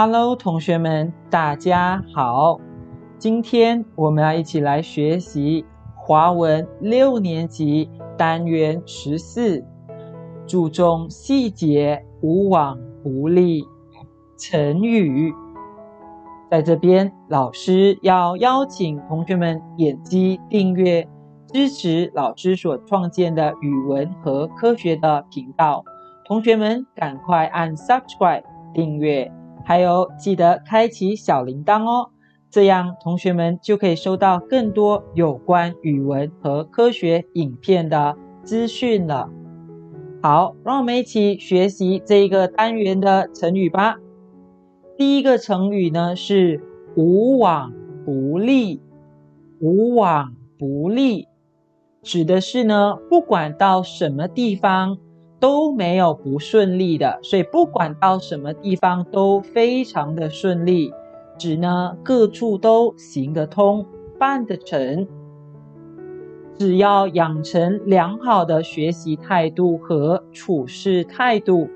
Hello，同学们，大家好。今天我们要一起来学习华文六年级单元十四，注重细节，无往不利。成语，在这边，老师要邀请同学们点击订阅，支持老师所创建的语文和科学的频道。同学们，赶快按 subscribe 订阅。还有，记得开启小铃铛哦，这样同学们就可以收到更多有关语文和科学影片的资讯了。好，让我们一起学习这一个单元的成语吧。第一个成语呢是“无往不利”，“无往不利”指的是呢，不管到什么地方。都没有不顺利的，所以不管到什么地方都非常的顺利，指呢各处都行得通、办得成。只要养成良好的学习态度和处事态度，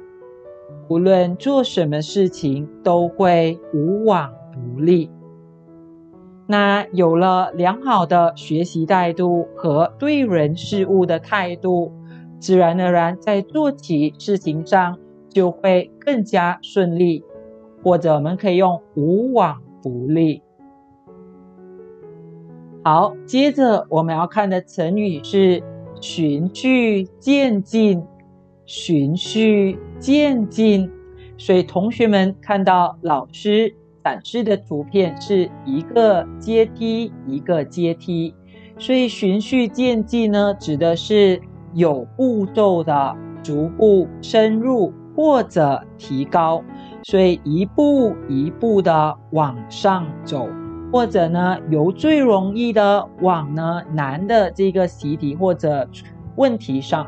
无论做什么事情都会无往不利。那有了良好的学习态度和对人事物的态度。自然而然，在做起事情上就会更加顺利，或者我们可以用无往不利。好，接着我们要看的成语是循序渐进。循序渐进，所以同学们看到老师展示的图片是一个阶梯一个阶梯，所以循序渐进呢，指的是。有步骤的逐步深入或者提高，所以一步一步的往上走，或者呢由最容易的往呢难的这个习题或者问题上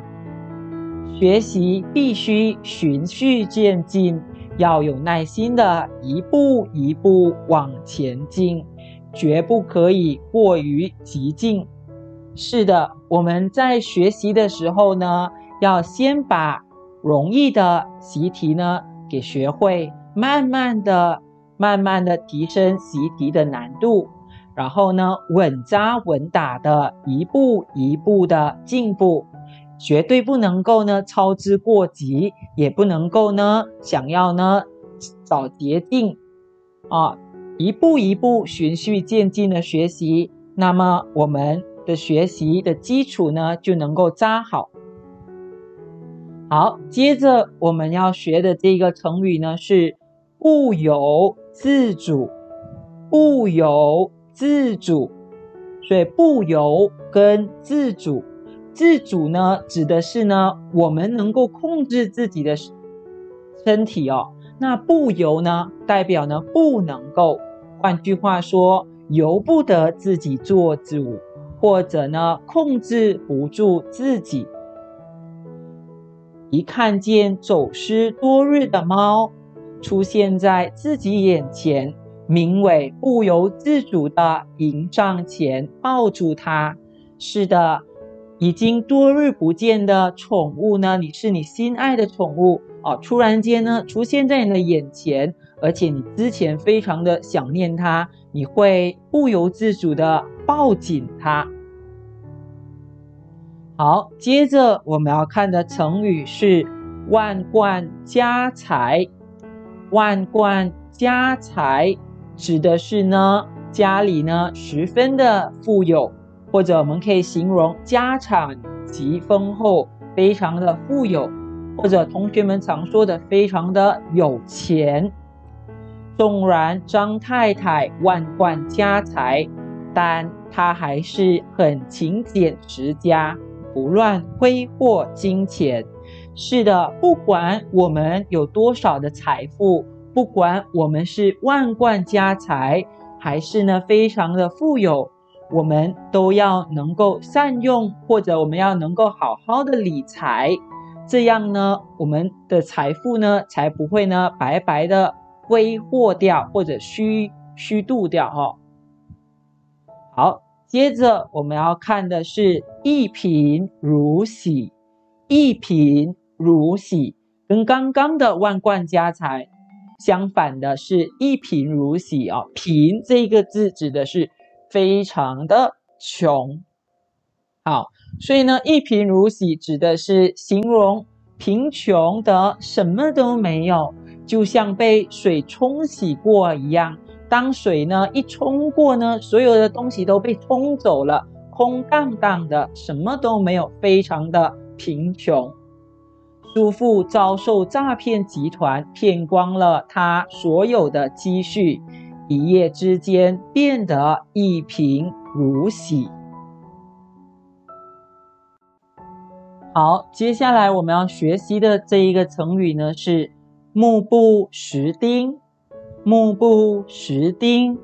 学习，必须循序渐进，要有耐心的一步一步往前进，绝不可以过于急进。是的，我们在学习的时候呢，要先把容易的习题呢给学会，慢慢的、慢慢的提升习题的难度，然后呢，稳扎稳打的一步一步的进步，绝对不能够呢操之过急，也不能够呢想要呢找捷径啊，一步一步循序渐进的学习，那么我们。的学习的基础呢就能够扎好。好，接着我们要学的这个成语呢是不由自主，不由自主。所以不由跟自主，自主呢指的是呢我们能够控制自己的身体哦。那不由呢代表呢不能够，换句话说，由不得自己做主。或者呢，控制不住自己。一看见走失多日的猫出现在自己眼前，明伟不由自主的迎上前抱住它。是的，已经多日不见的宠物呢，你是你心爱的宠物哦，突然间呢出现在你的眼前，而且你之前非常的想念它，你会不由自主的抱紧它。好，接着我们要看的成语是“万贯家财”。万贯家财指的是呢，家里呢十分的富有，或者我们可以形容家产极丰厚，非常的富有，或者同学们常说的非常的有钱。纵然张太太万贯家财，但她还是很勤俭持家。不乱挥霍金钱，是的，不管我们有多少的财富，不管我们是万贯家财，还是呢非常的富有，我们都要能够善用，或者我们要能够好好的理财，这样呢，我们的财富呢才不会呢白白的挥霍掉，或者虚虚度掉哈。好。接着我们要看的是“一贫如洗”，“一贫如洗”跟刚刚的“万贯家财”相反的是一贫如洗啊，贫这个字指的是非常的穷。好，所以呢，一贫如洗指的是形容贫穷的什么都没有，就像被水冲洗过一样。当水呢一冲过呢，所有的东西都被冲走了，空荡荡的，什么都没有，非常的贫穷。叔父遭受诈骗集团骗光了他所有的积蓄，一夜之间变得一贫如洗。好，接下来我们要学习的这一个成语呢是“目不识丁”。目不识丁，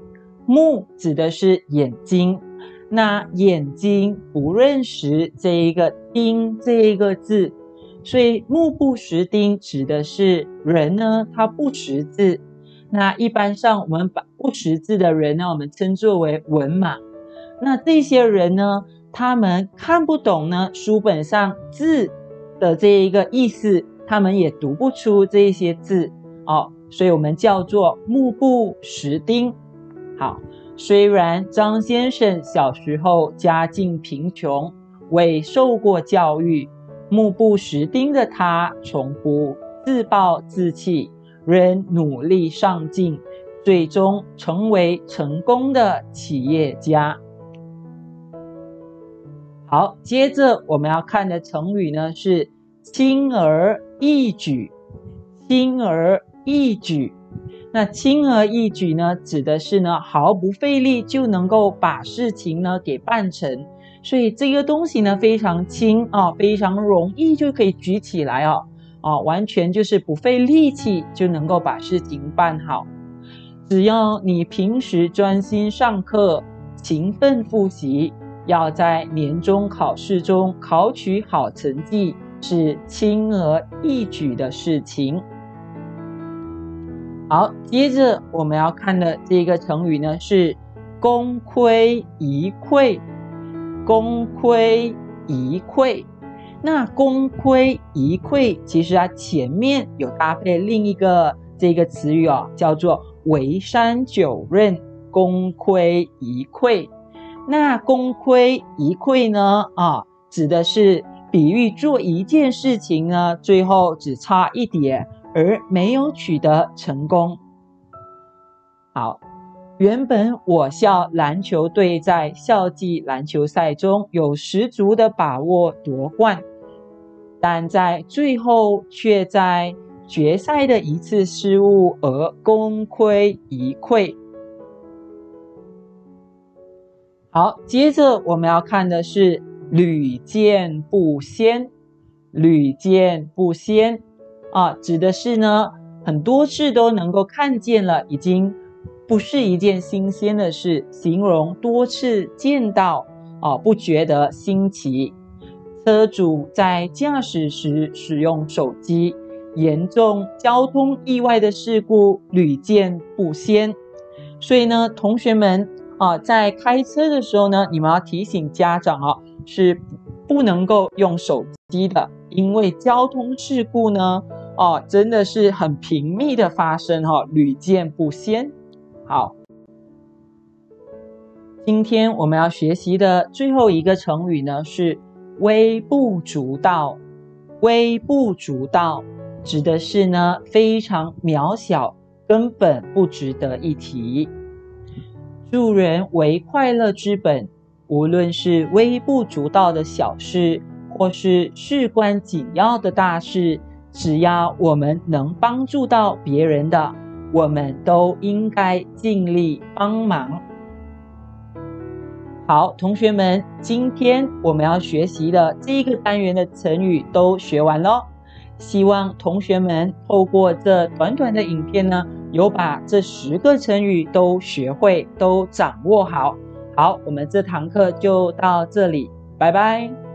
目指的是眼睛，那眼睛不认识这一个丁这一个字。所以目不识丁指的是人呢，他不识字。那一般上我们把不识字的人呢，我们称作为文盲。那这些人呢，他们看不懂呢书本上字的这一个意思，他们也读不出这一些字哦，所以我们叫做目不识丁。好，虽然张先生小时候家境贫穷，未受过教育。目不识丁的他，从不自暴自弃，仍努力上进，最终成为成功的企业家。好，接着我们要看的成语呢是“轻而易举”。轻而易举，那轻而易举呢，指的是呢毫不费力就能够把事情呢给办成。所以这个东西呢非常轻啊，非常容易就可以举起来哦，啊，完全就是不费力气就能够把事情办好。只要你平时专心上课，勤奋复习，要在年终考试中考取好成绩，是轻而易举的事情。好，接着我们要看的这个成语呢是“功亏一篑”。功亏一篑，那功亏一篑，其实它前面有搭配另一个这个词语哦，叫做围山九仞，功亏一篑。那功亏一篑呢？啊，指的是比喻做一件事情呢，最后只差一点而没有取得成功。好。原本我校篮球队在校际篮球赛中有十足的把握夺冠，但在最后却在决赛的一次失误而功亏一篑。好，接着我们要看的是屡见不鲜。屡见不鲜啊，指的是呢很多次都能够看见了，已经。不是一件新鲜的事，形容多次见到啊，不觉得新奇。车主在驾驶时使用手机，严重交通意外的事故屡见不鲜。所以呢，同学们啊，在开车的时候呢，你们要提醒家长啊，是不能够用手机的，因为交通事故呢，哦，真的是很频密的发生哈，屡见不鲜。好，今天我们要学习的最后一个成语呢是“微不足道”。微不足道指的是呢非常渺小，根本不值得一提。助人为快乐之本，无论是微不足道的小事，或是事关紧要的大事，只要我们能帮助到别人的。我们都应该尽力帮忙。好，同学们，今天我们要学习的这一个单元的成语都学完喽。希望同学们透过这短短的影片呢，有把这十个成语都学会，都掌握好。好，我们这堂课就到这里，拜拜。